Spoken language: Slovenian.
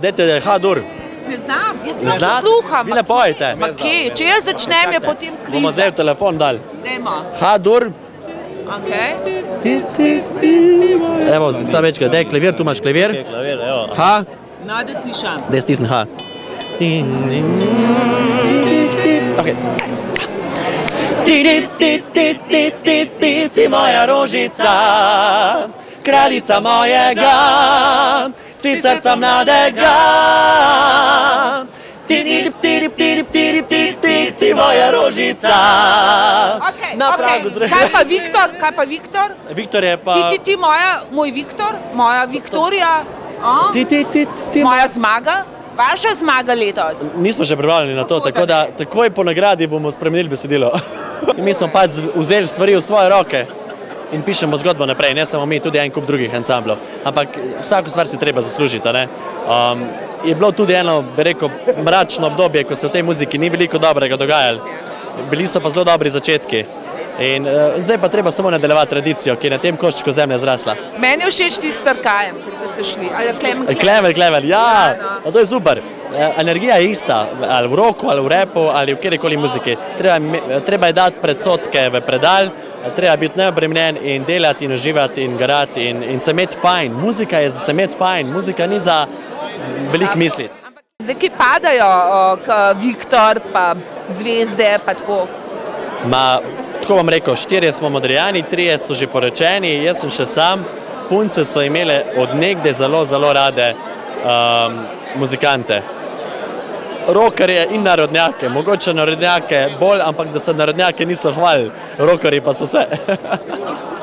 Dajte Hadur. Ne znam, jaz Ne znate? posluha. Vi ne pojete. Ma kje, če jaz začnem, je potem Bomo kriza. zdaj v telefon dal. Dajmo, Hadur. okay. Evo, sam večkrat, daj klavir, tu imaš klavir. Klavir, evo. Ha, No, da slišam. daj stisni ha. Okay. Ti, ti, ti, ti, ti, ti, ti, ti, moja rožica, kraljica mojega, si srca mladega. Ti, ti, ti, ti, ti, ti, ti, ti, moja rožica. Okay, Na pragu okay. zraven. Kaj pa Viktor? Kaj pa Viktor? Viktor je pa. Ti, ti, ti, moja, moj Viktor, moja Viktorija. Oh? Ti, ti, ti, ti, moja zmaga. Vaša zmaga letos. Nismo še pripravljeni na to, tako da takoj po nagradi bomo spremenili besedilo. Mi smo pač vzeli stvari v svoje roke in pišemo zgodbo naprej, ne samo mi, tudi en kup drugih ansamblov. Ampak vsako stvar si treba zaslužiti. Um, je bilo tudi eno, bi rekel, mračno obdobje, ko se v tej muziki ni veliko dobrega dogajalo. Bili so pa zelo dobri začetki. In uh, zdaj pa treba samo nadaljevati tradicijo, ki je na tem koščku zemlje zrasla. Meni je všeč tisti trkajem, ki ste se šli. Ali Klemen Klemen? Klevel, ja, Ja, no. to je super. E, Energija je ista, ali v roku, ali v repu, ali v kjerkoli muziki. Treba, me- treba je dati predsotke v predal, treba biti neobremenjen in delati in uživati in garati in, in se imeti fajn. Muzika je za se imeti fajn, muzika ni za veliko misliti. Zdaj, ki padajo, Viktor, pa zvezde, pa tako. Ma, tako bom rekel, štirje smo modrijani, trije so že poročeni, jaz sem še sam. Punce so imele odnegde zelo, zelo rade um, muzikante. Rokerje in narodnjake, mogoče narodnjake bolj, ampak da se narodnjake niso hvalili, rokerji pa so se.